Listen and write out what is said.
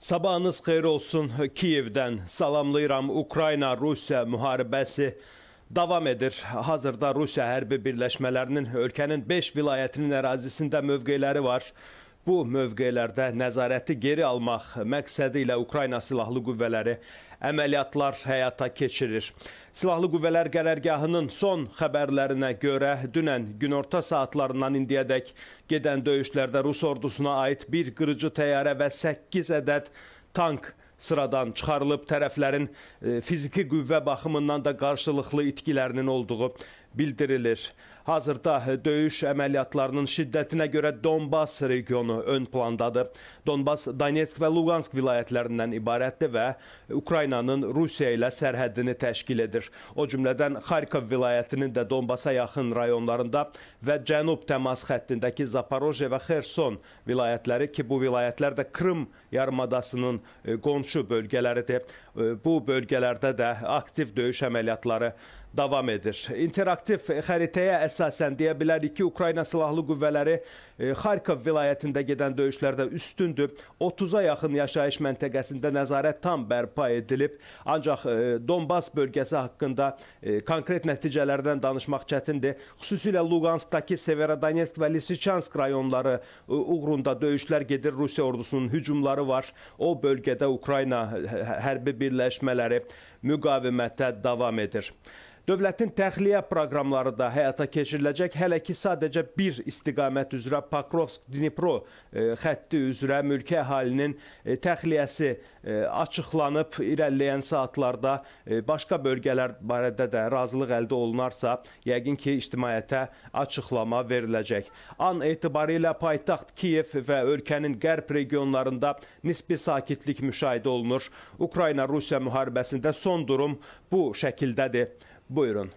Sabahınız xeyir olsun Kiyevdən. Salamlayıram. Ukrayna-Rusiya müharibəsi davam edir. Hazırda Rusiya hərbi birləşmələrinin ölkənin 5 vilayətinin ərazisində mövqeləri var. Bu mövqelərdə nəzarəti geri almaq məqsədi ilə Ukrayna Silahlı Qüvvələri əməliyyatlar həyata keçirir. Silahlı Qüvvələr qərargahının son xəbərlərinə görə dünən günorta saatlarından indiyədək gedən döyüşlərdə Rus ordusuna aid bir qırıcı təyyarə və 8 ədəd tank sıradan çıxarılıb tərəflərin e, fiziki qüvvə baxımından da qarşılıqlı itkilərinin olduğu bildirilir. Hazırda döyüş əməliyyatlarının şiddətinə görə Donbas regionu ön plandadır. Donbas Donetsk və Lugansk vilayətlərindən ibarətdir və Ukraynanın Rusiya ilə sərhəddini təşkil edir. O cümlədən Xarkov vilayətinin də Donbasa yaxın rayonlarında və cənub təmas xəttindəki Zaporojye və Xerson vilayətləri ki, bu vilayətlər də Krım yarımadasının e, qonşu bölgələridir. E, bu bölgələrdə də aktiv döyüş əməliyyatları davam edir. İnteraktiv xəritəyə əsasən deyə bilərik ki, Ukrayna Silahlı Qüvvələri e, Xarkov vilayətində gedən döyüşlərdə üstündür. 30-a yaxın yaşayış məntəqəsində nəzarət tam bərpa edilib. Ancaq e, Donbas bölgəsi haqqında e, konkret nəticələrdən danışmaq çətindir. Xüsusilə Luganskdakı Severodonetsk və Lysychansk rayonları uğrunda döyüşlər gedir. Rusiya ordusunun hücumları var. O bölgədə Ukrayna hərbi birləşmələri müqavimətə davam edir. Dövlətin təxliyə proqramları da həyata keçiriləcək. Hələ ki sadəcə bir istiqamət üzrə Pakrovsk-Dnipro e, xətti üzrə mülki əhalinin e, təxliyəsi e, açıqlanıb. İrəliləyən saatlarda başqa bölgələr barədə də razılıq əldə olunarsa, yəqin ki ictimaiyyətə açıqlama veriləcək. An etibarilə paytaxt Kiyev və ölkənin qərb regionlarında nisbi sakitlik müşahidə olunur. Ukrayna-Rusiya müharibəsində son durum bu şəkildədir. Buyurun.